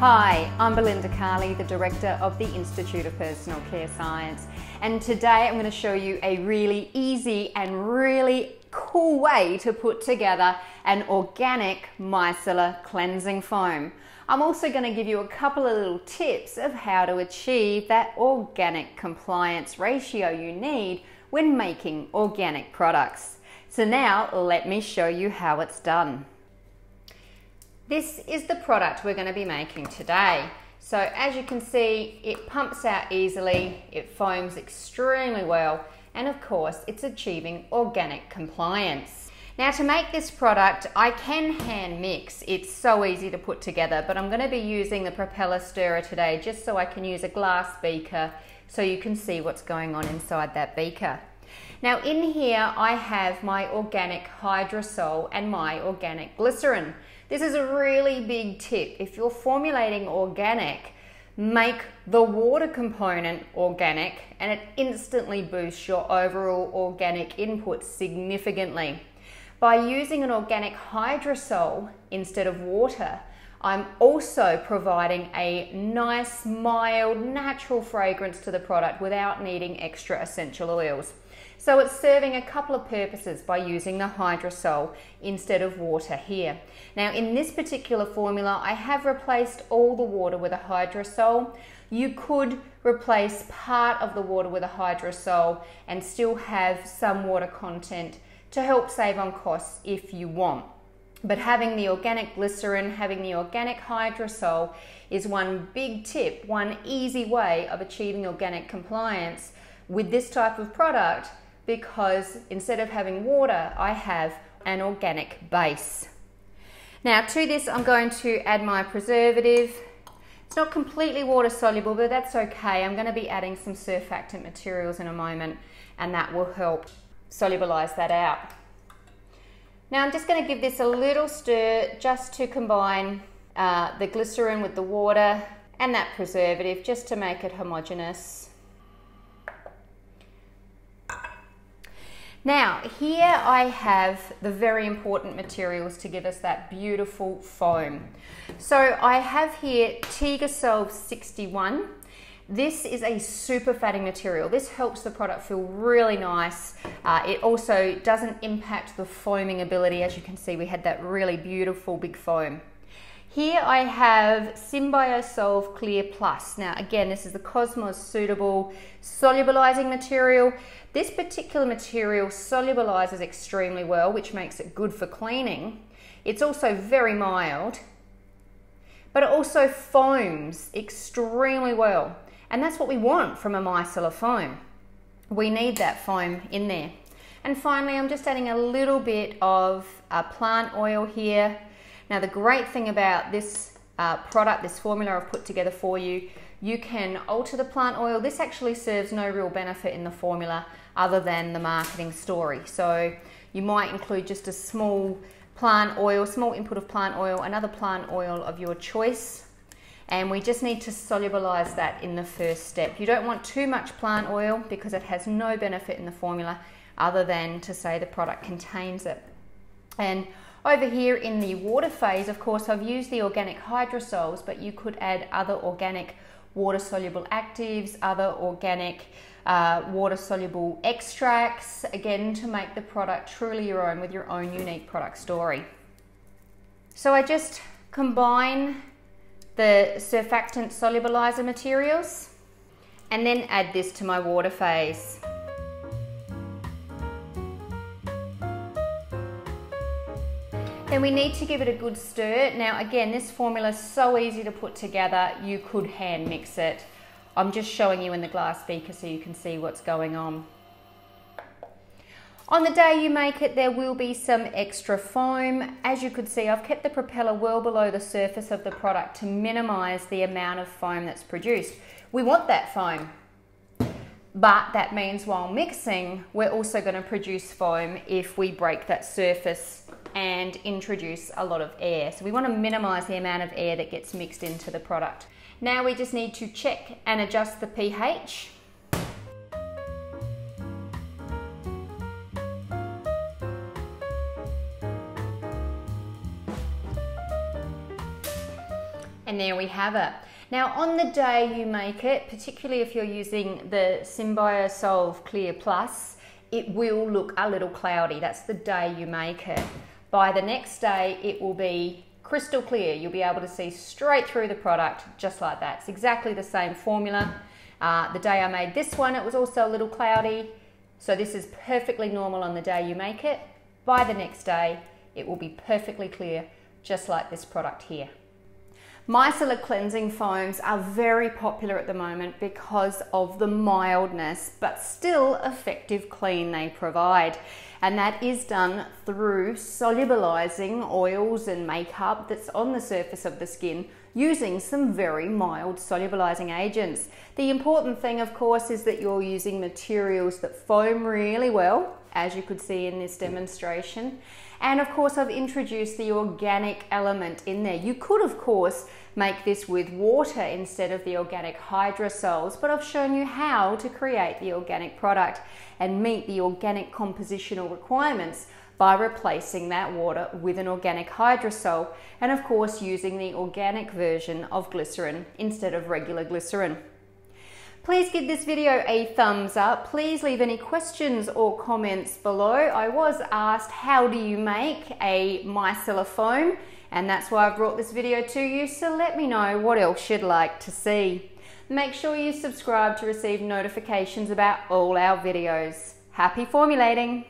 Hi, I'm Belinda Carli, the Director of the Institute of Personal Care Science, and today I'm going to show you a really easy and really cool way to put together an organic micellar cleansing foam. I'm also going to give you a couple of little tips of how to achieve that organic compliance ratio you need when making organic products. So now let me show you how it's done. This is the product we're going to be making today. So as you can see, it pumps out easily, it foams extremely well, and of course, it's achieving organic compliance. Now to make this product, I can hand mix. It's so easy to put together, but I'm going to be using the propeller stirrer today just so I can use a glass beaker so you can see what's going on inside that beaker. Now in here, I have my organic hydrosol and my organic glycerin. This is a really big tip. If you're formulating organic, make the water component organic and it instantly boosts your overall organic input significantly. By using an organic hydrosol instead of water, I'm also providing a nice, mild, natural fragrance to the product without needing extra essential oils. So it's serving a couple of purposes by using the hydrosol instead of water here. Now in this particular formula, I have replaced all the water with a hydrosol. You could replace part of the water with a hydrosol and still have some water content to help save on costs if you want. But having the organic glycerin, having the organic hydrosol is one big tip, one easy way of achieving organic compliance with this type of product because instead of having water, I have an organic base. Now to this, I'm going to add my preservative. It's not completely water soluble, but that's okay. I'm gonna be adding some surfactant materials in a moment and that will help solubilize that out. Now I'm just gonna give this a little stir just to combine uh, the glycerin with the water and that preservative just to make it homogeneous. Now, here I have the very important materials to give us that beautiful foam. So I have here Tigasolv 61. This is a super fatty material. This helps the product feel really nice. Uh, it also doesn't impact the foaming ability. As you can see, we had that really beautiful big foam. Here I have Symbiosolv Clear Plus. Now again, this is the Cosmos Suitable Solubilizing Material. This particular material solubilizes extremely well, which makes it good for cleaning. It's also very mild, but it also foams extremely well. And that's what we want from a micellar foam. We need that foam in there. And finally, I'm just adding a little bit of uh, plant oil here now the great thing about this uh, product, this formula I've put together for you, you can alter the plant oil. This actually serves no real benefit in the formula other than the marketing story. So you might include just a small plant oil, small input of plant oil, another plant oil of your choice. And we just need to solubilize that in the first step. You don't want too much plant oil because it has no benefit in the formula other than to say the product contains it. And over here in the water phase, of course, I've used the organic hydrosols, but you could add other organic water-soluble actives, other organic uh, water-soluble extracts, again, to make the product truly your own with your own unique product story. So I just combine the surfactant solubilizer materials and then add this to my water phase. Then we need to give it a good stir. Now again, this formula is so easy to put together, you could hand mix it. I'm just showing you in the glass beaker so you can see what's going on. On the day you make it, there will be some extra foam. As you could see, I've kept the propeller well below the surface of the product to minimize the amount of foam that's produced. We want that foam, but that means while mixing, we're also gonna produce foam if we break that surface and introduce a lot of air. So we want to minimize the amount of air that gets mixed into the product. Now we just need to check and adjust the pH. There we have it. Now on the day you make it, particularly if you're using the Symbiosolv Clear Plus, it will look a little cloudy. That's the day you make it. By the next day, it will be crystal clear. You'll be able to see straight through the product just like that. It's exactly the same formula. Uh, the day I made this one, it was also a little cloudy. So this is perfectly normal on the day you make it. By the next day, it will be perfectly clear, just like this product here. Micellar cleansing foams are very popular at the moment because of the mildness but still effective clean they provide. And that is done through solubilizing oils and makeup that's on the surface of the skin using some very mild solubilizing agents. The important thing, of course, is that you're using materials that foam really well, as you could see in this demonstration. And of course, I've introduced the organic element in there. You could, of course, make this with water instead of the organic hydrosols, but I've shown you how to create the organic product and meet the organic compositional requirements by replacing that water with an organic hydrosol and of course using the organic version of glycerin instead of regular glycerin. Please give this video a thumbs up. Please leave any questions or comments below. I was asked how do you make a micellar foam and that's why I've brought this video to you so let me know what else you'd like to see. Make sure you subscribe to receive notifications about all our videos. Happy formulating!